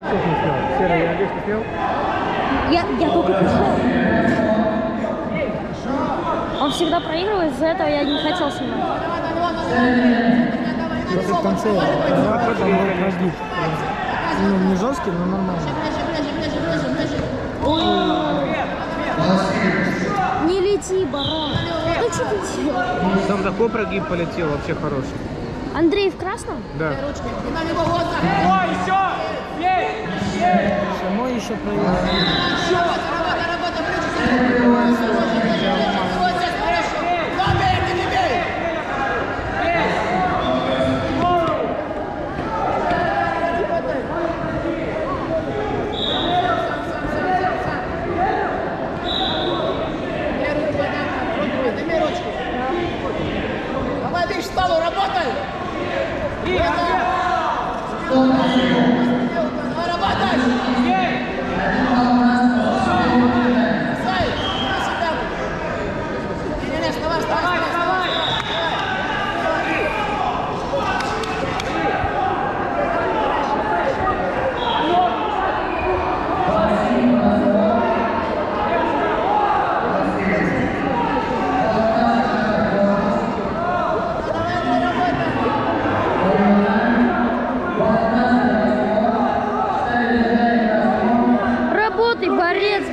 Снял? Серый, я надеюсь, ты снял? Я, я только пришел. Он всегда проигрывает, из-за этого я не хотел снимать. Просто в конце два потом разлив. Ну, не жесткий, но нормально. Не лети, баран. Ну что ты делаешь? Там такой прогиб полетел, вообще хороший. Андрей в красном? Да. Кого еще проиграли? Давай, ты встал, работай! И, Работай, борец!